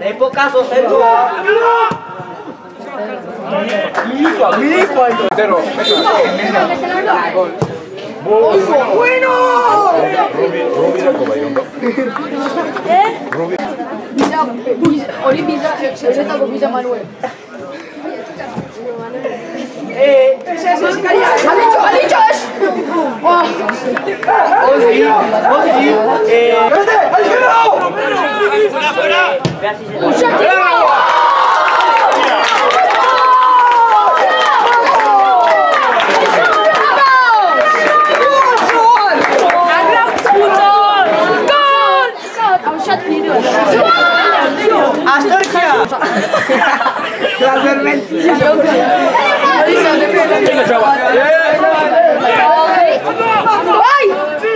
Tempo caso Sergio. Milico, Milico al portero. ¡Bueno! ¡Bueno! Rubira come io. Eh? Rubira. Mira, Oli Pisa, c'è stato Pisa Manuel. Monsi, Monsi, e... Vedete, aiutalo! Fuera, fuera! Bravo! La serventina! Vai!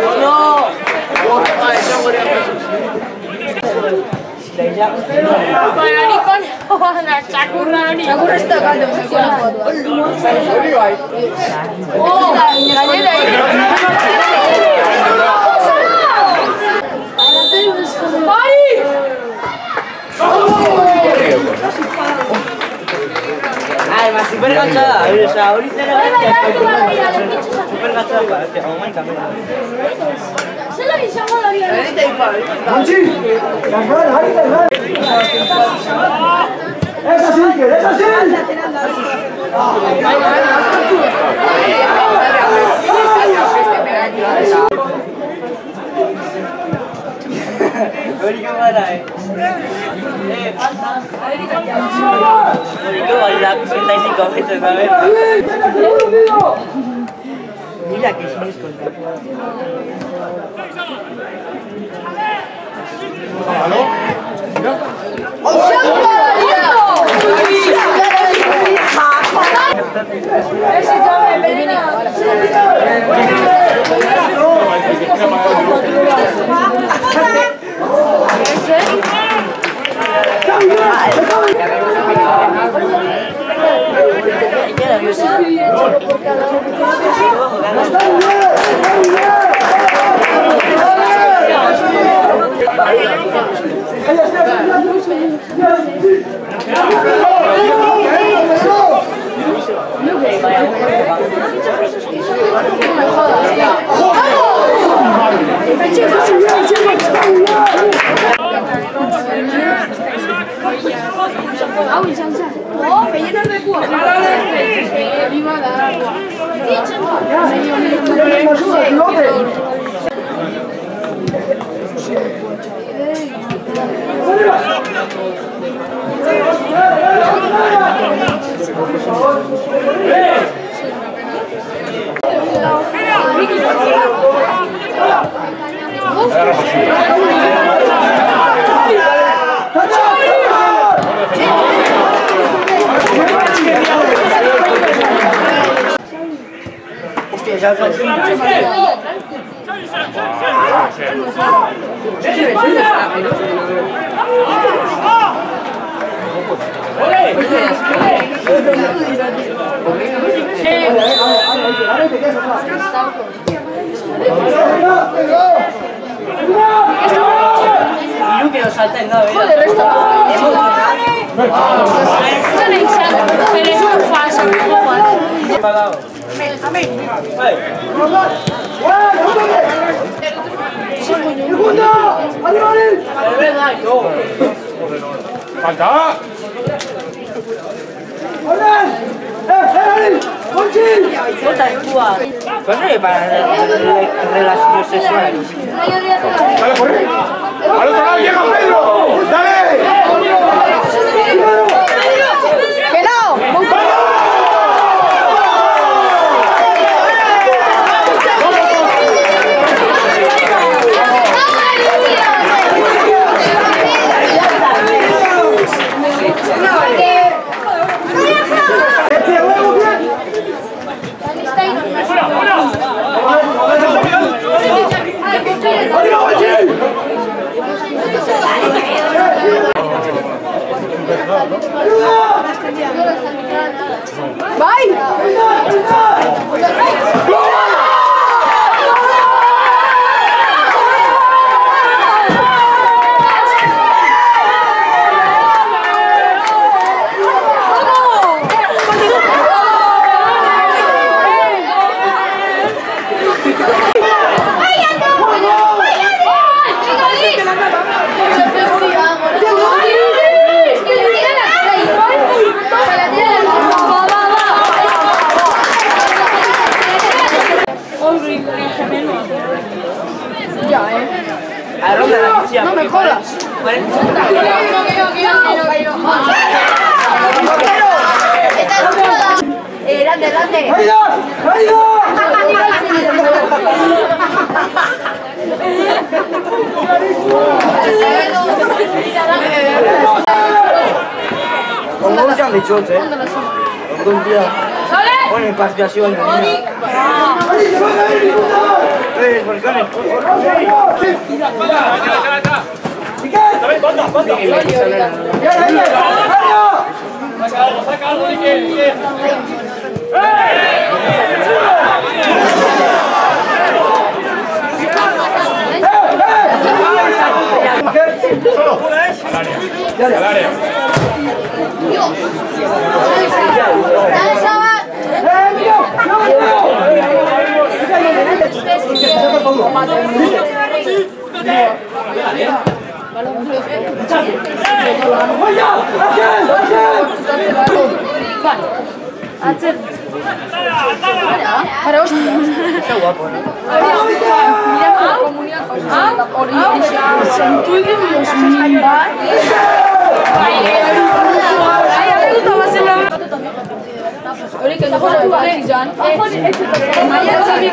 chicharo. No. Banarikon, Monchi, las manos, ahí las manos. Es así, que es así. Ahorita va a ir a 85 metros, a ver. Da bia? ¡Esa sí, que sí! Eh. Eh, falta. Hori kamara, 35 metros, a ver. Mira que sin escolta. Hau izan zen. Oh, lekua. Viva da. Ditzen Hostia, salta en nave. Joder, esto no es Pero es un falso. Verdad, yo. ¡Falta! ¿Cuándo es para relaciones sexuales? ¡Dale, corre! ¡Al otro lado llega Pedro! ¡Dale! No me jodas. Grande, grande. ¡Caída! ¡Caída! Con gol siamo di ciotto, eh? Con partecipazione. আচ্ছা Хорош. Qué guapo, ¿no? Mira la comunión Santuyo y los Mimba. Ay, a mí me gusta más el nombre. Ahorita no puedo jugar, Jan. Ay, ya lo sabía.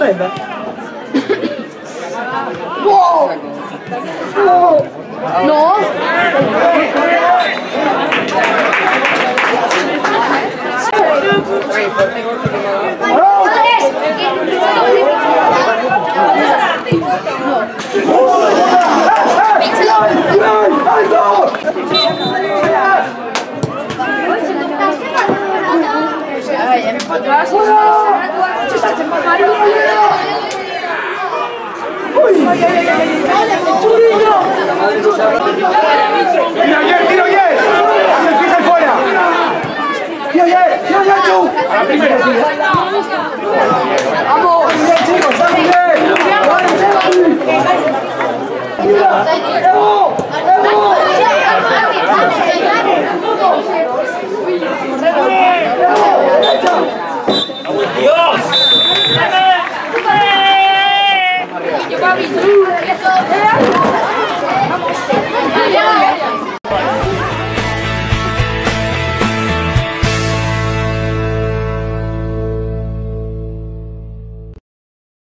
aspetta. wow! Wow! No? Tiro bien, tiro bien. Hace el fuera. Tiro bien, tiro bien tú. Vamos, bien chicos, vamos bien. Vamos, bien.